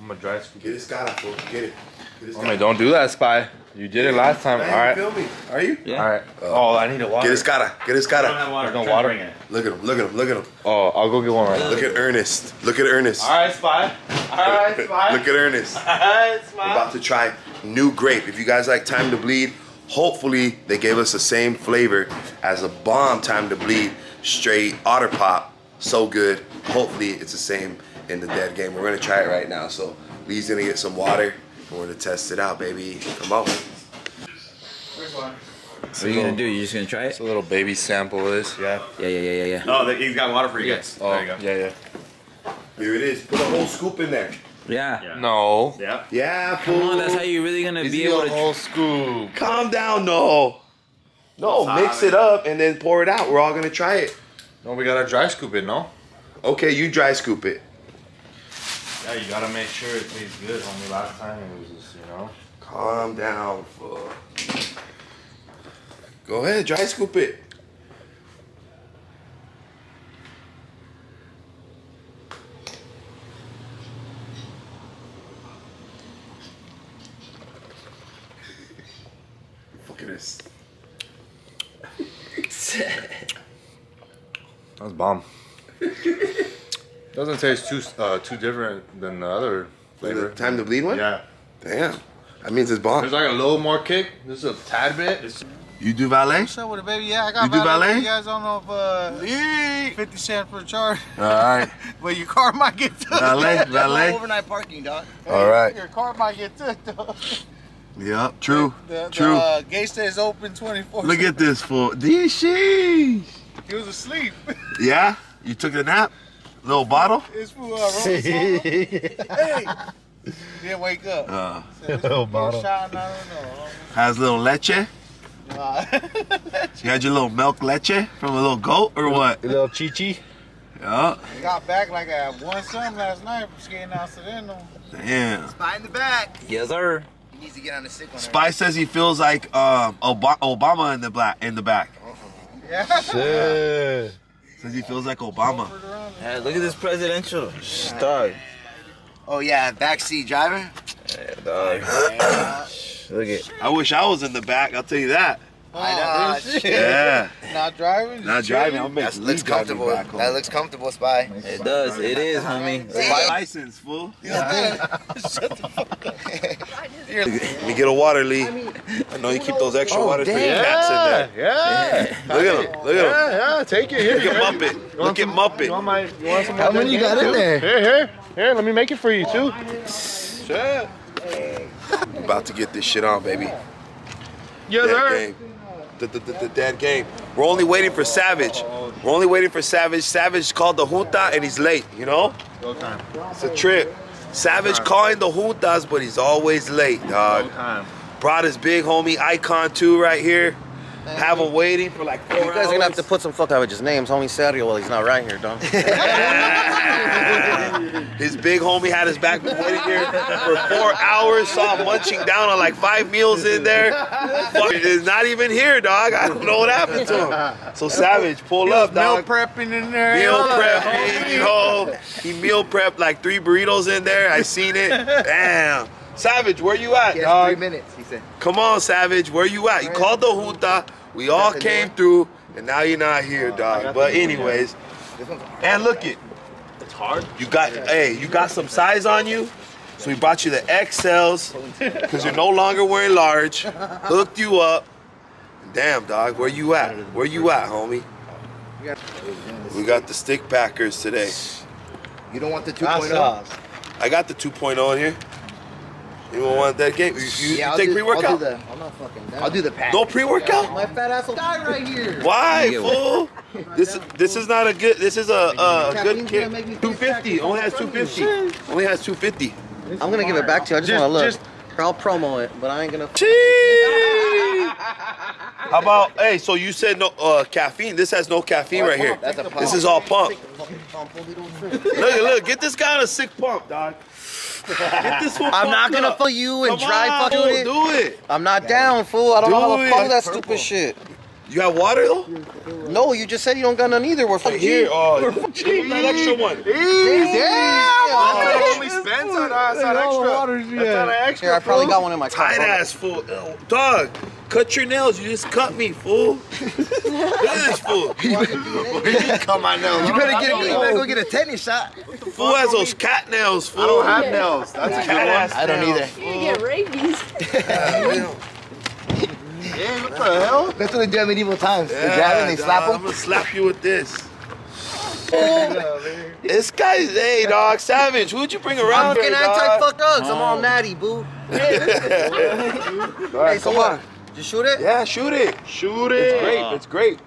I'm gonna dry scoop. Get his cara, fool. Get it. Get his I oh, mean, don't do that, Spy. You did it last time. All Man, right. feel me? Are you? Yeah. All right. Oh. oh, I need a water. Get his cara. Get his cara. There's no water. It. Look at him. Look at him. Look at him. Oh, I'll go get one right now. Look at Ernest. Look at Ernest. All right, Spy. All right, Spy. Look at Ernest. All right, We're Spy. about to try new grape. If you guys like Time to Bleed, hopefully they gave us the same flavor as a bomb Time to Bleed straight Otter Pop. So good. Hopefully it's the same in the dead game. We're gonna try it right now. So Lee's gonna get some water and we're gonna test it out, baby. Come on. What are you gonna do? You just gonna try it? It's a little baby sample of this. Yeah. Yeah, yeah, yeah, yeah, yeah. Oh, the- he's got water for you guys. Oh, there you go. yeah, yeah. Here it is. Put a whole scoop in there. Yeah. Yeah. No. Yeah. Yeah, Come on, that's how you're really gonna Is be he able a to. whole scoop? Calm down, no. No, mix it up and then pour it out. We're all gonna try it. No, we gotta dry scoop it, no? Okay, you dry scoop it. Yeah, you gotta make sure it tastes good. Homie, last time it was just, you know. Calm down, fool. Go ahead, dry scoop it. Look at this. That's bomb. Doesn't taste too uh, too different than the other flavor. Time to bleed one? Yeah. Damn. That means it's bomb. There's like a little more kick. This is a tad bit. You do valet? What's up with it, baby? Yeah, I got You do valet? You guys don't know if uh, 50 cents per charge, All right. but your car might get took. Valet, valet. Overnight parking, dog. All right. Your car might get took, though. Yep, true. The, the True. uh, gate stays open 24 Look at this fool. This sheesh. He was asleep. Yeah? You took a nap? Little bottle? It's for uh, rolling. Hey! Didn't wake up. Uh, Said, "This little Shot, I don't know. has little leche? You had your little milk leche from a little goat or what? little chichi. Yeah. got back like at 1 something last night from skating out Sedeno. Damn. Spy in the back. Yes, sir. He needs to get on the sick one. Spy says he feels like um, Ob- Obama in the black in the back. Yeah. Yeah. Says he feels like Obama. Yeah, look at this presidential star. Oh yeah, backseat driver. Yeah, dog. Look at. I wish I was in the back. I'll tell you that. Ah, Yeah. Not driving? Not driving. I'm make That looks comfortable. That looks comfortable, Spy. It does. It is, homie. My license, fool. Let me get a water, Lee. I know you keep those extra water. for your cats in there. Yeah. Look at him. Look at him. Yeah, yeah. Take it here. Look at Muppet. Look at You Muppet. want my? You want some? How many you got in there? Here, here, here. Let me make it for you too. Sure. About to get this shit on, baby. Yes, Dead sir. game. The, the, the, the dead game. We're only waiting for Savage. We're only waiting for Savage. Savage called the junta and he's late, you know? Go time. It's a trip. Savage calling the juntas, but he's always late, dog. time. Brought his big homie Icon too right here. Have him waiting for like four You guys are gonna have to put some fuck out with his name's homie Sergio while he's not right here, dog. his big homie had his back been waiting here for four hours. Saw him munching down on like five meals in there. Fuck, He's not even here, dog. I don't know what happened to him. So Savage, pull up, dog. Meal dog. prepping in there. Meal prep, baby, ho. He meal prepped like three burritos in there. I seen it. Damn. Savage, where you at, He has dog? three minutes, he said. Come on, Savage, where you at? You called the junta. We all came through, and now you're not here, dog. But anyways, and look it. It's hard. You got, hey, you got some size on you. So we brought you the XLs because you're no longer wearing large. Hooked you up. Damn, dog, where you at? Where you at, homie? We got the stick packers today. You don't want the Hot 2.0? sauce. I got the 2.0 in here. You don't want that game? You, you, you I'll take do- pre-workout? I'll do the, I'm not fucking down. I'll do the pack. No pre-workout? My fat ass will die right here. Why, fool? This is this is not a good. This is a, a good gonna kid. Two fifty. Only has two fifty. Only has two fifty. I'm gonna give it back to you. I just, Just- wanna look. just- I'll promo it, but I ain't gonna. How about? Hey, so you said no uh, caffeine. This has no caffeine right here. That's a pump. This is all pump. Look, look. Get this guy on a sick pump, dog. Get this one. I'm not gonna up. fuck you and Come try on, fucking fool, it. Do it. I'm not down, fool. I don't know how to fuck it. that stupid shit. You got water though? No, you just said you don't got none either. We're from Here, uh, G. oh, that extra one. Damn! only spends on uh, us. That's not extra. That's not an extra. Here, I probably got one in my car. Tight ass fool. Dog, cut your nails. You just cut me, fool. Look at this fool. Come on now. You better get. You better go get a tennis shot. Fool has those cat nails, fool. I don't have nails. That's a cat ass I don't either. You get rabies. Yeah, what the hell? That's what they do at medieval times. They grab it and they dog, slap I'm gonna slap you with this. this guy's, hey, dog, savage. Who'd you bring around? I'm around getting here, dog? anti-fuck drugs. I'm all oh. natty, boo. Hey, so come what? on. Just shoot it? Yeah, shoot it. Shoot it. It's great. It's great.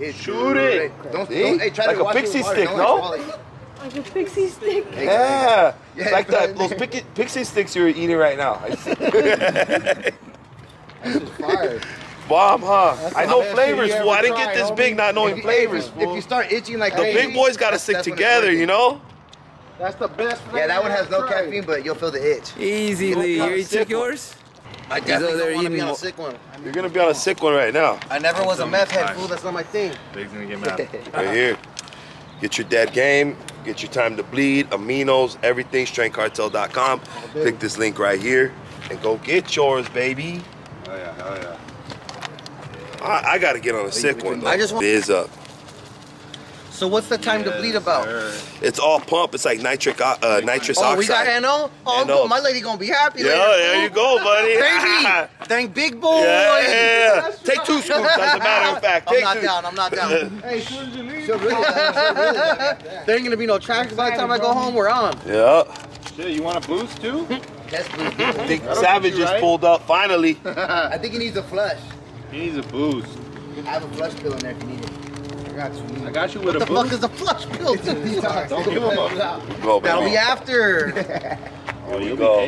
It's Shoot it. Don't, See? don't, hey, try Like to a pixie stick, no? let it fall. Like a pixie stick. Yeah. Yeah, It's like that, those pixie, pixie sticks you're eating right now. I see. Fire. Bomb, huh? I know flavors, fool. I didn't get this homie. big not knowing If you- flavors, If, fool. if you start itching like The crazy, big boys gotta stick that's when it's together, you know? That's the best. Yeah, that one has no flavor caffeine, but you'll feel the itch. Easy, Lee. You took yours? I over definitely don't want to be on a sick one. You're gonna be on a sick one right now. I never was a meth head, fool. That's not my thing. Big's gonna get mad. Right here. Get your dead game, get your time to bleed, aminos, everything, strengthcartel.com. Click this link right here and go get yours, baby. Oh yeah, oh yeah. I, I gotta get on a sick one though. I just want- Biz up. So what's the time to bleed about? It's all pump. It's like nitric, o- uh, nitrous Oh, oxide. we got NO? Oh, NO. good. My lady gonna be happy Yeah, later. there you go, buddy. Baby! Thank big boy! Yeah, yeah, yeah. Take two scoops, as a matter of fact. I'm Take not two. down, I'm not down. Hey, as soon as you leave, really, really there ain't gonna be no traffic by the time I go home, we're on. Yeah. shit, you want a boost too? That's blue. Think That'll Savage get just right. pulled up finally. I think he needs a flush. He needs a boost. I have a flush pill in there if you need it. I got you. I got you with What a the fuck is a flush pill? Don't give him a. Go, That'll be after. There you go.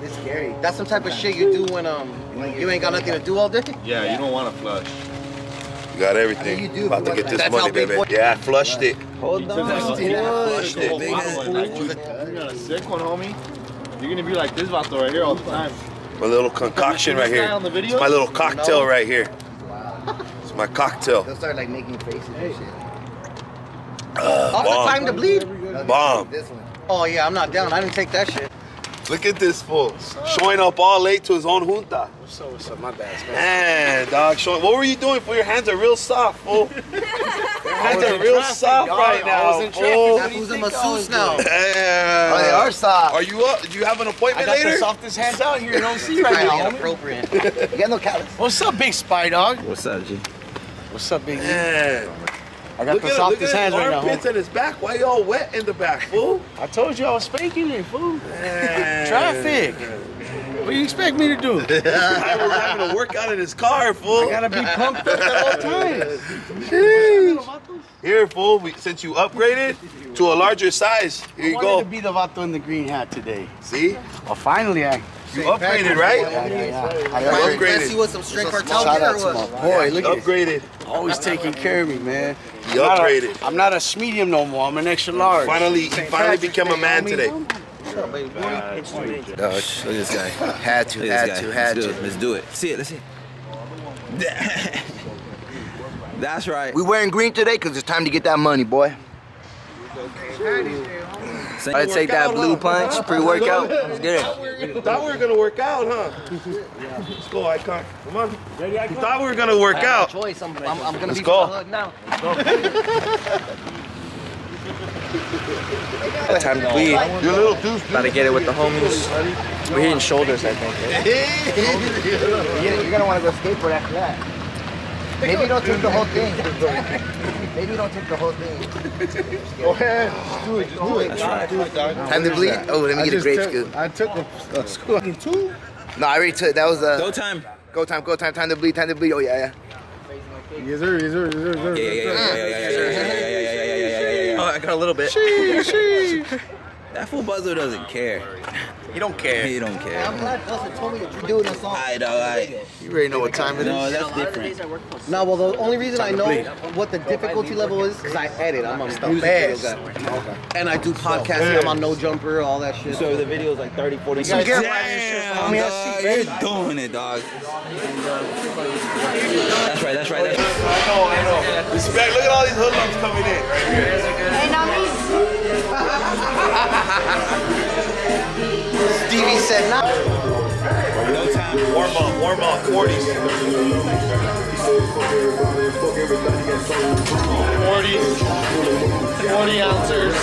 It's scary. That's some type of shit you do when um you ain't got nothing to do all day. Yeah, you don't want to flush. You got everything. You do, About to get this that's money, how big baby. boy- Yeah, I flushed it. Hold on. Flushed it, Oh, baby. You got a sick one, homie. You're gonna be like this vato right here all the time. My little concoction right here. On the video? It's my little cocktail right here. It's my cocktail. They'll start like making faces and shit. Uh, Off the bomb. time to bleed? Bomb. This one. Oh yeah, I'm not down. I didn't take that shit. Look at this fool. Showing up all late to his own junta. What's up, what's up? My bad, man. Man, dog, showing. What were you doing? For your hands are real soft, fool. Your hands are real soft right now, fool. That fool's a masseuse now. Oh, they Damn. are soft. Are you up? Do you have an appointment later? softest hands out here. You don't see Highly inappropriate. You got no callus. What's up, big spy dog? What's up, G? What's up, big? Man. I got Look the at, look softest at hands his right now. armpits and his back. Why you all wet in the back, fool? I told you I was spanking it, fool. Traffic. What do you expect me to do? I was having a workout in his car, fool. I gotta be pumped up at all times. Here, fool. We, since you upgraded to a larger size, here I you wanted go. to be the vato in the green hat today. See, Well, finally, I. you upgraded, right? Yeah, yeah, yeah. I Trying to upgraded. impress you with some Strength Cartel Shout gear out to my boy. Look at Upgraded. always taking care of me, man. He I'm not a- upgraded. I'm not a medium no more. I'm an extra large. Finally, he finally became a man today. Oh, look at this guy. Had to, Look had at this to, guy. had to. Let's do it. See it. Let's see it. That's right. We wearing green today because it's time to get that money, boy. Say- I'd take that blue punch pre-workout. Let's get it. Thought we were gonna work out, huh? Let's go, Icon. Come on. You thought we were gonna work out. Choice. I'm, I'm, I'm gonna Let's be go. for the hug now. Time to bleed. You're little deuce. About to get it with the homies. We're hitting shoulders, I think. You're gonna want to go skateboard after that. Maybe you don't take the whole thing. Maybe you don't take the whole thing. Go ahead. Do it. Just do it. That's right. Do it, dog. Time to bleed? Oh, let me get a grape scoop. I took a, a scoop. Two? No, I already took. That was a Go time. go time. Go time. Time to bleed. Time to bleed. Oh yeah, yeah. Yes, sir. Yes, sir. Yes, sir. Yes, sir. Yeah, yeah, yeah, yeah, yeah, yeah, yeah, yeah, yeah, yeah, yeah, yeah, yeah, yeah, yeah, yeah. Oh, I got a little bit. That's That fool Buzzer doesn't care. He don't care. He don't care. I'm glad Buster told me that you're doing a song. I know, I. You already know what time it is. No, that's different. No, well, the only reason I know what the difficulty level is because I edit. I'm a music video guy. And I do podcasting. I'm on No Jumper, all that shit. So the video is like 30, 40 guys Damn, get riding shit from dog, you're doing it, dog. That's right, that's right, that's right. I know, I know. Respect. Look at all these hoodlums coming in. Hey, not me. Stevie said no. No time. Warm up, warm up, 40s. 40, 40 ounces.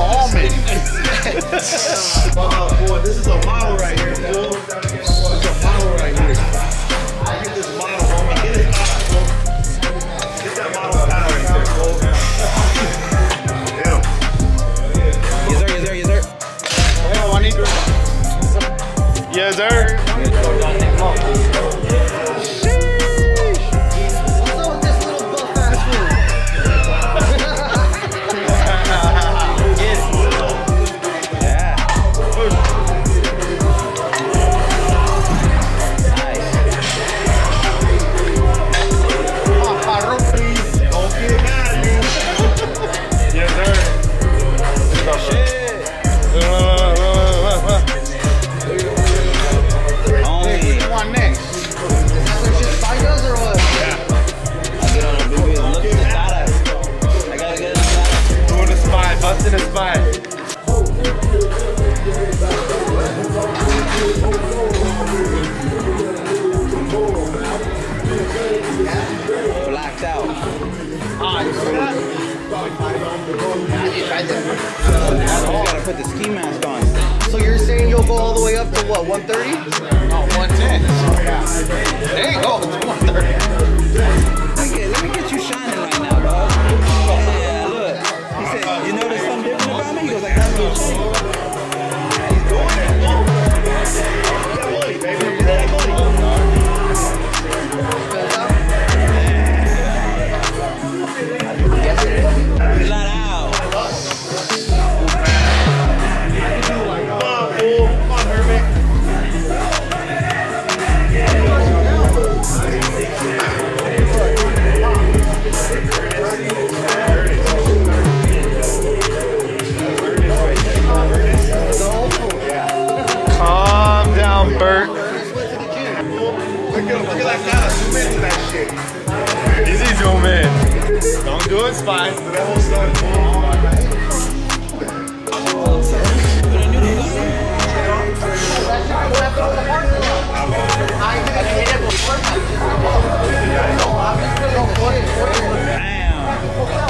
Almond. boy, this is a model right here, fool. Put the ski mask on. So you're saying you'll go all the way up to what, 130? No, 110. There you go. It's 130. Let me get, let me get you shining right now, dog. Yeah, look. He said, you notice something different about me? He goes like, that's what I'm Don't do it, spy. That whole stuff, fool. Damn.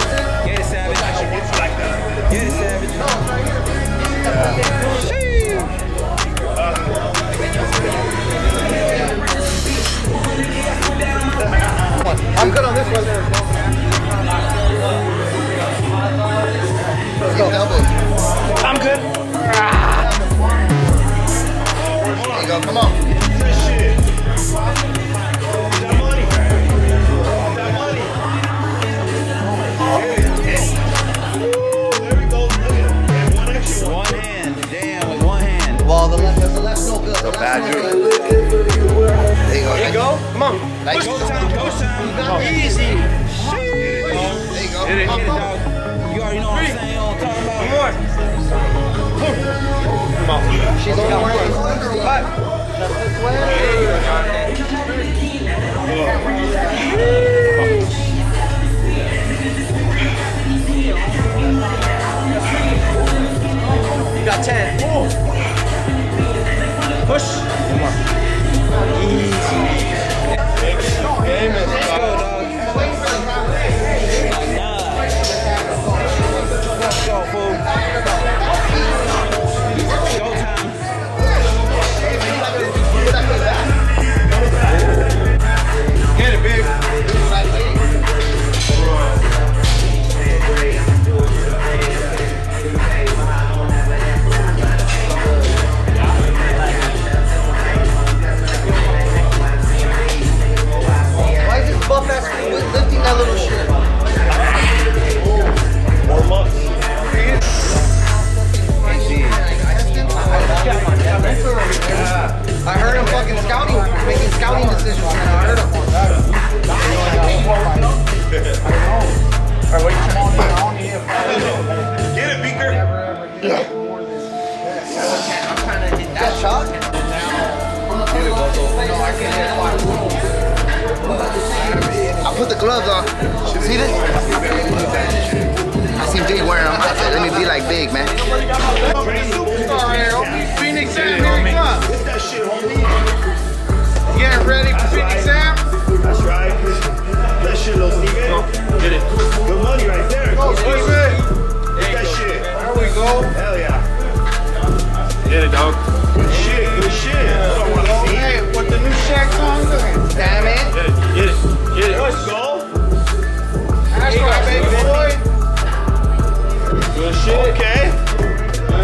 Shit. Okay.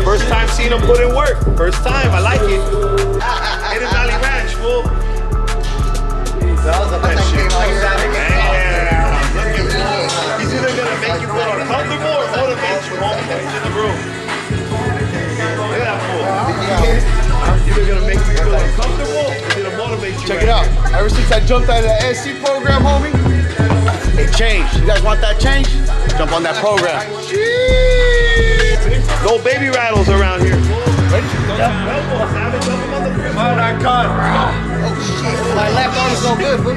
First time seeing him put in work. First time. I like it. Hidden Valley Ranch, fool. That was the That shit. time I came out here. Man. Look at him. He's either going to make you feel uncomfortable or motivate you, homie. He's in the room. Look at that fool. Either to make you feel uncomfortable or to motivate you. Check it out. Ever since I jumped out of the SC program, homie, it changed. You guys want that change? Jump on that program. No baby rattles around here. Ready? Elbows, Savage, up him on the. Oh, that cut. Oh shit. My left arm is no good, fool.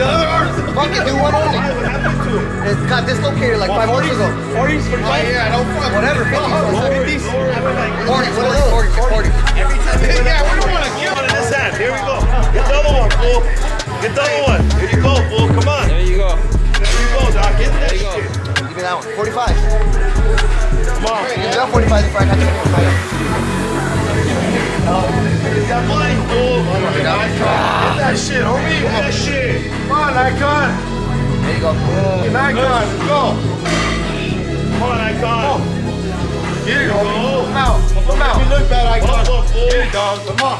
The other arm. Fuck it, do one only. Why? What happened to it? It got dislocated like five months ago. 40s, 45? Oh, yeah, don't fuck. Whatever, 50s. Lower it, 50s. lower it, like, 40, what is it? 40, 40. Every time you Yeah, we don't want to give One in this hand. Here we go. Get the other one, fool. Get the other one. Here you go, fool. Come on. There you go. There you go, Doc. Get that There you go. shit. Me that one. 45. Come on. Me that 45 before I got you 45. Get that money, fool. Get that shit, homie. Get that shit. Come on, Icon. There you go. Icon, go. Come on, Icon. Get it, homie. Go. Come out. Come out. Me look bad, Icon. Come on, fool. Get it, dog. Come on.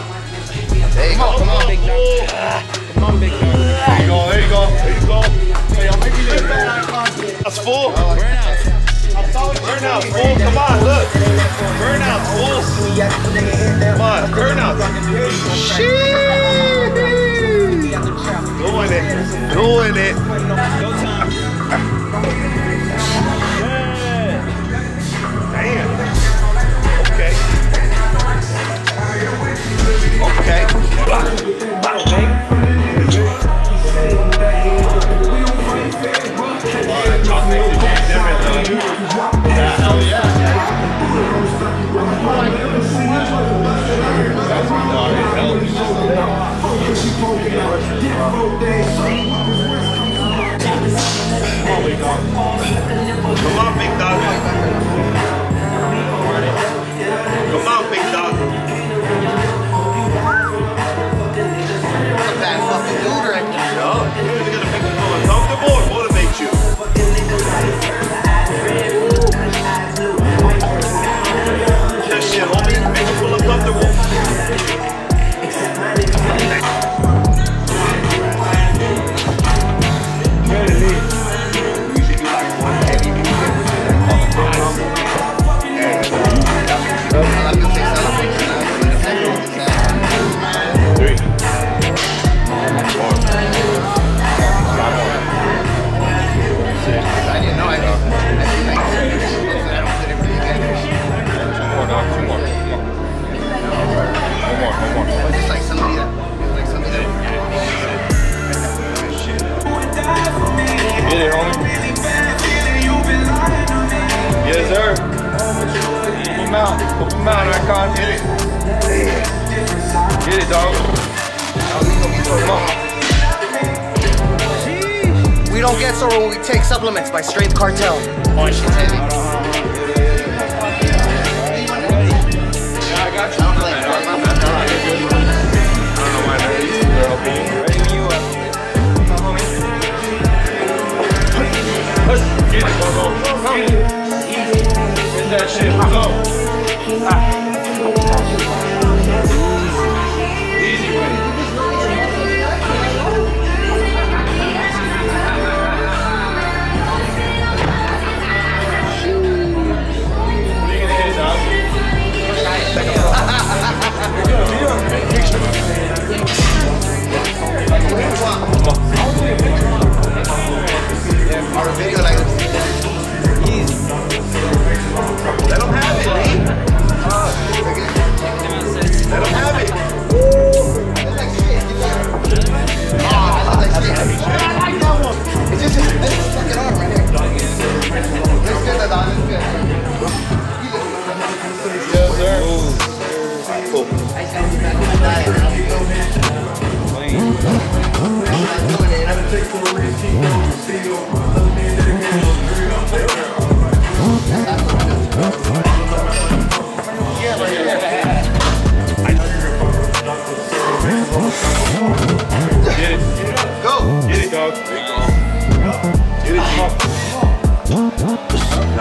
There you go. Come on, big dog. Come on, big dog. There you go. There you go. There you go. Hey, I'll make you look bad, Icon. That's full. Burn out. Burn fool. Come on, look. Burn out, fool. Come on, burn out. Doing it. Doing it. Okay. Okay. Come on, big dog. Come on, big dog.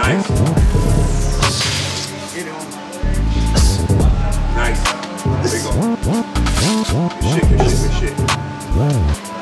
Nice. Nice. There you go. Good shit, good shit, good shit.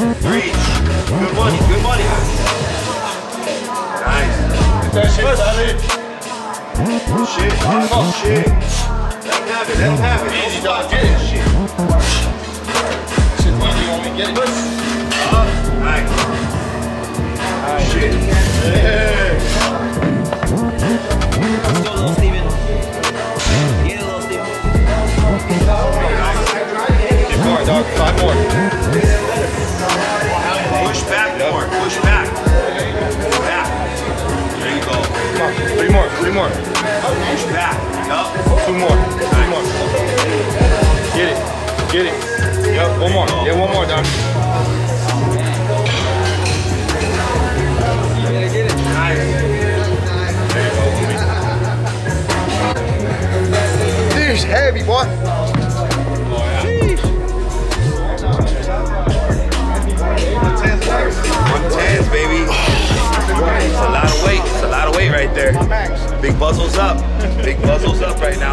Three. Good money, good money. Nice. Get that shit, Savvy. Shit. Oh, shit. Let them have it, let them have it. Easy, dog. Get it. Shit. Shit's easy, homie. Get it. Up. Nice. Shit. Yeah. Little Steven. Get it, little Steven. Dog. Five more. Push back more. Push back. Back. There you go. Come on. Three more. Three more. Push back. Yup. Two more. Two more. Get it. Get it. Yep. One more. Yeah, one more, dog. Sheesh, heavy boy. One tens, baby. It's a lot of weight. It's a lot of weight right there. Big muscles up. Big muscles up right now.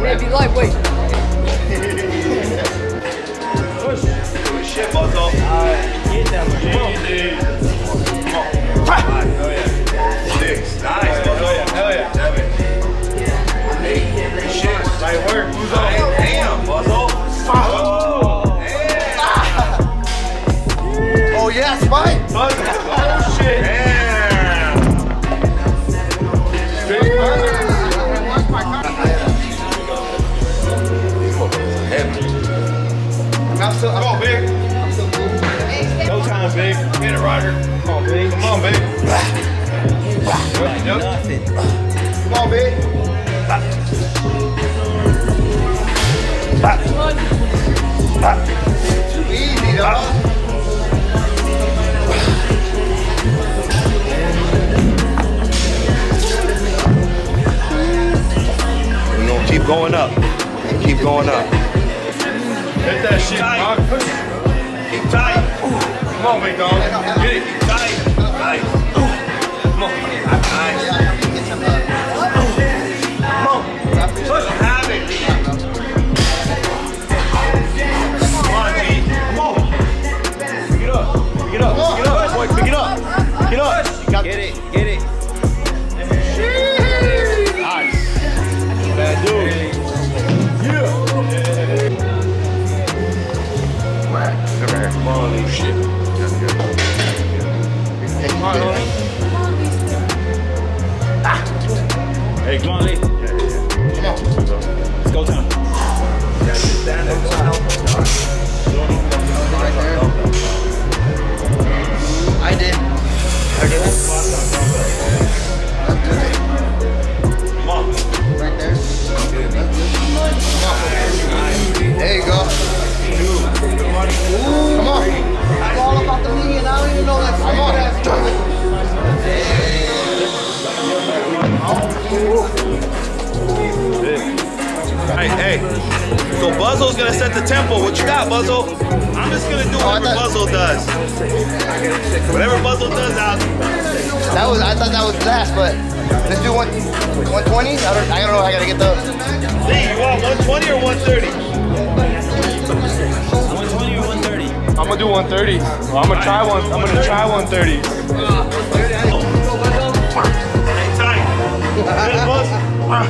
Maybe lightweight. Good shit, Buzzo. Six. Nice, Buzzo. Hell yeah. Seven. Eight. Good shit. Light work. Who's Nine. on? Come on, big. Come on, big. Come on, big. Too easy, dog. We're gonna keep going up. Keep going up. Hit that shit, dog. Keep tight. Come on, big dog. Get it. Tight. Nice. Come on. Boy. Pick it up. Pick it up. You got Get it, get it. Nice. Bad dude. Yeah. Come on, little shit. Come on, Lonnie. Hey, come on, Lee. Let's go time. I Come on. Right there. There you go. Come on. It's all about the. I don't even know that. Come on. Hey, hey. So Buzzle's gonna set the tempo. What you got, Buzzle? I'm just gonna do Oh, whatever Buzzle does. Whatever Buzzle does out. That was. I thought that was last, but let's do one. 120. I don't. I don't know. I gotta get those. Lee, you want 120 or 130? 120 or 130? I'm gonna do 130. Well, I'm gonna try one. I'm gonna try 130. Hang tight. Get it, Buzz.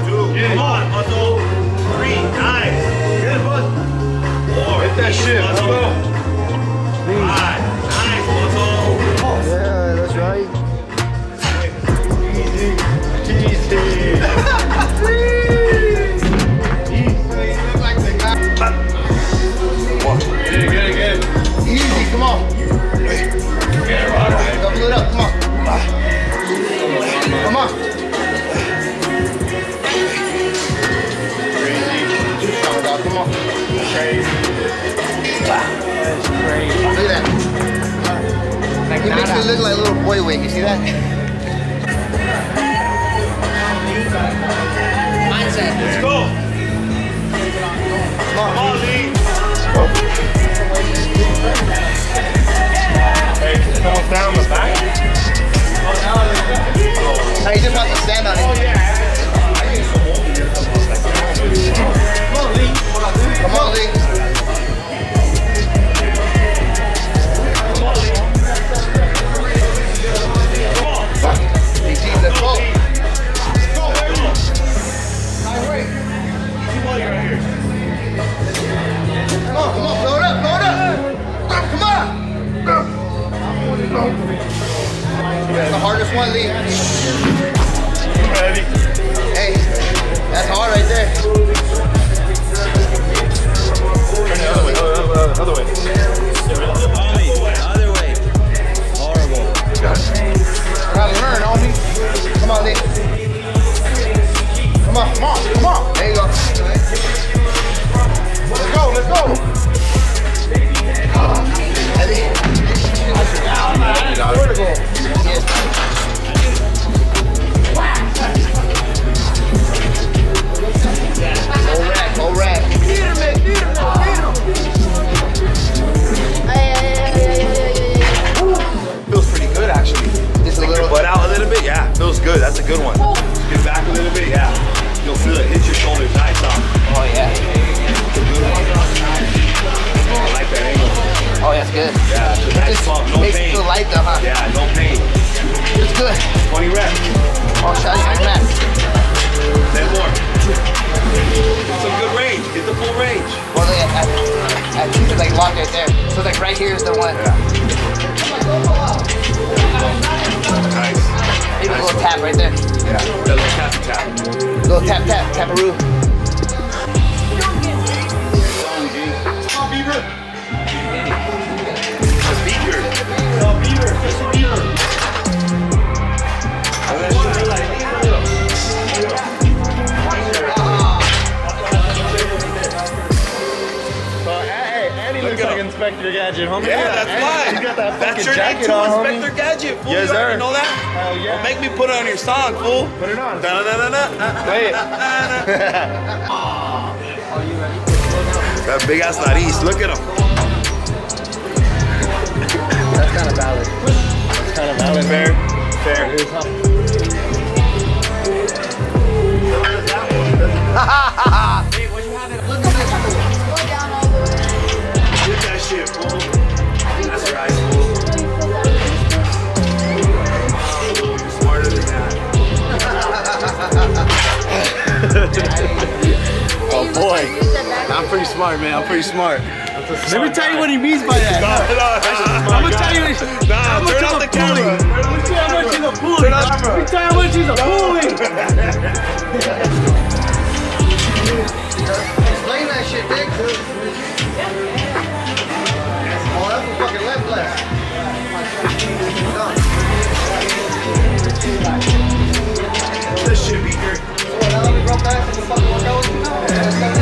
Two. Come on, Buzzle. Three. Nice. Get it, Buzz. Four. Hit that shit. Let's go. Five. Crazy. Look at that. He makes me look like a little boy wig. You see that? Let's go. Come on, Lee. Down back. He just wants to stand on it. Come on, Lee. Come on, blow it up, blow it up. Come on. That's the hardest one, Lee. Ready? Hey, that's hard right there. Other way, other, way. other way. Other way. Horrible. Gotta learn, homie. Come on, Lee. Come on, come on, come on. There you go. Let's go, let's go. Like locked right there. So like right here is the one. Nice. Maybe a little tap right there. Yeah. Little tap tap. Little tap tap taparoo. He Inspector Gadget, homie. Yeah, that's why. You got that That's fucking your name too, on, homie. Inspector Gadget. Fool. Yes, you already sir. know that? Hell yeah. Don't make me put it on your song, fool. Put it on. Da-da-da-da-da. Play it. That big ass nariz. Look at him. That's kind of valid. That's kind of valid. Fair. Fair. Get that shit, fool. That's right, smart, man. I'm pretty smart. Let me tell you what he means by that. No, no, no. I'm gonna tell you. Nah, how much turn off the camera. bully. Let me tell you how much he's a bully. Let me tell you how much he's a bully. Explain that shit, Dick. Yeah,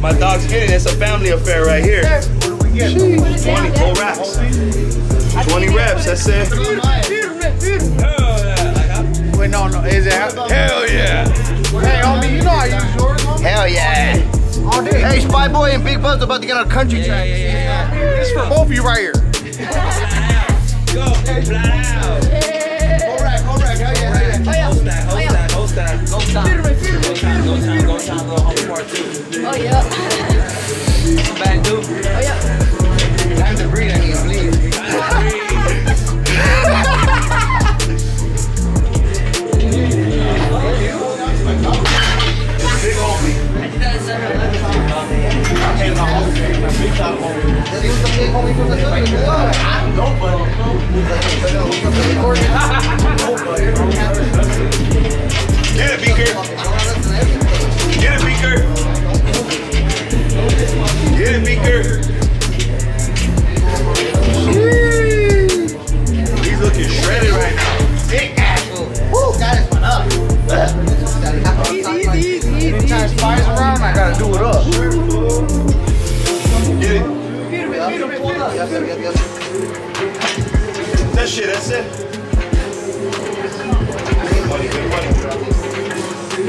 My dog's getting it. It's a family affair right here. 20 full reps. 20 reps, that's it. Wait, no, no. Is it? Hell yeah. Hey, homie, you know I use yours, homie. Hell yeah. Oh, All day. Hey, Spy Boy and Big Buzz about to get on a country track. This is for both of you right here. Go, flat out. Host that, host that. Go time, go time, go time, go time, little homie part two. Oh yeah. Back dude. Oh yeah. Time to breathe, I need to bleed. Big homie. This is the big homie from the Philippines. Get it, Beaker. Get it, Beaker. Get it, Beaker. He's looking shredded right now. Big ass. Woo, got his one up. Easy, easy, easy. Anytime Spy's around, I gotta do it up. Get it. That shit, that's it. Good money, good money.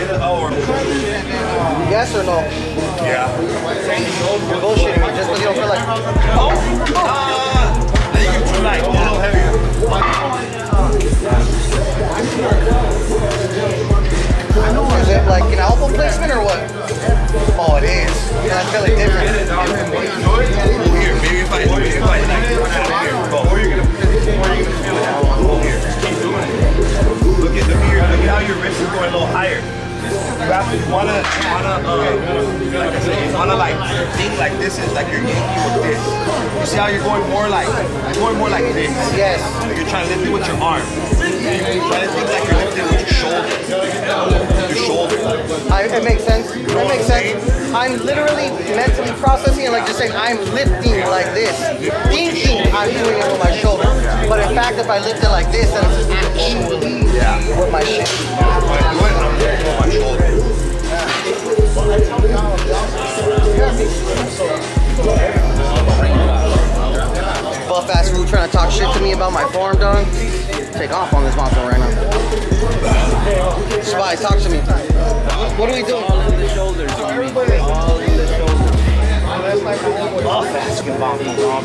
Oh, yes or no? yeah. You're bullshitting me just because you don't feel like. I think it's too light. A little heavier. Is it like an album placement or what? Oh, it is. I feel it different. Here, maybe if I, maybe if I like it out here, bro. Or you're gonna, or you're gonna feel it. Here, keep doing it. Look at, look at your, look at how your wrist is going a little higher. You have you wanna, wanna, uh, like I said, wanna like think like this is like you're yanking with this. You see how you're going more like, you're going more like this. Yes. Like you're trying to lift it with your arm. You're trying to think like you're lifting with your shoulder. Your shoulder. I, it makes sense. It makes sense. I'm literally mentally processing and like just saying I'm lifting like this. Thinking I'm doing it with my shoulder. But in fact, if I lift it like this, then it's actually with my shit. When I do it, I'm lifting with my shoulder. Buff ass fool trying to talk shit to me about my farm done. Take off on this monster right now. Spies, talk to me. What are we doing? All in the shoulders. All in the shoulders. Buff ass can bomb me, dog.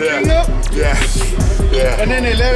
yeah. Yeah. Yeah. And then they left.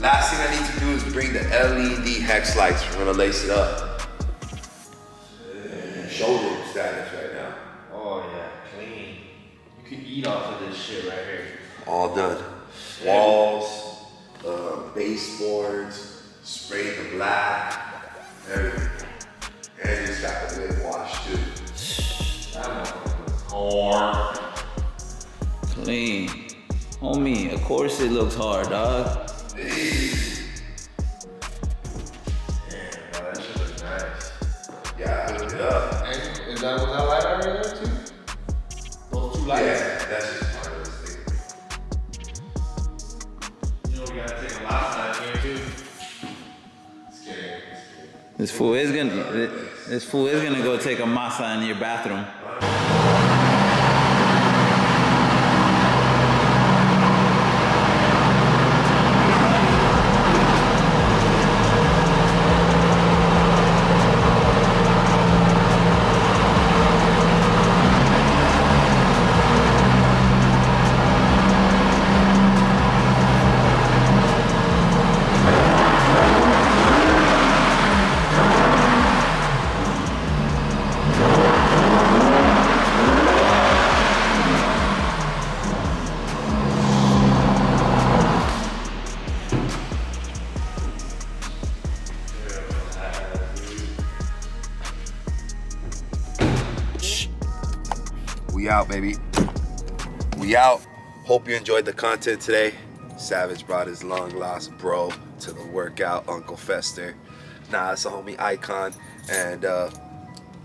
Last thing I need to do is bring the LED hex lights. We're gonna lace it up. Shoulder status right now. Oh yeah, clean. You can eat off of this shit right here. All done. Walls, uh, baseboards, sprayed the black, everything. And just got the lid washed too. That motherfucker was hard. Clean. Homie, of course it looks hard, dog. Is that, was that light out there too? Those two lights? Yeah, that's just part of this thing. You know, we gotta take a lot out here too. This fool is gonna, this fool is gonna go take a masa in your bathroom. baby. We out. Hope you enjoyed the content today. Savage brought his long lost bro to the workout, Uncle Fester. Nah, it's a homie icon. And uh,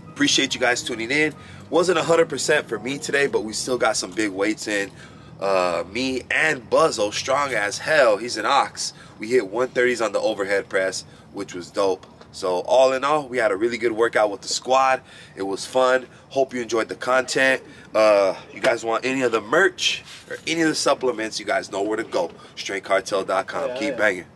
appreciate you guys tuning in. Wasn't 100% for me today, but we still got some big weights in. Uh, me and Buzzo, strong as hell. He's an ox. We hit 130s on the overhead press, which was dope. So all in all, we had a really good workout with the squad. It was fun. Hope you enjoyed the content. Uh, you guys want any of the merch or any of the supplements, you guys know where to go. StrengthCartel.com. Keep banging.